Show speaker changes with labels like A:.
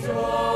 A: 着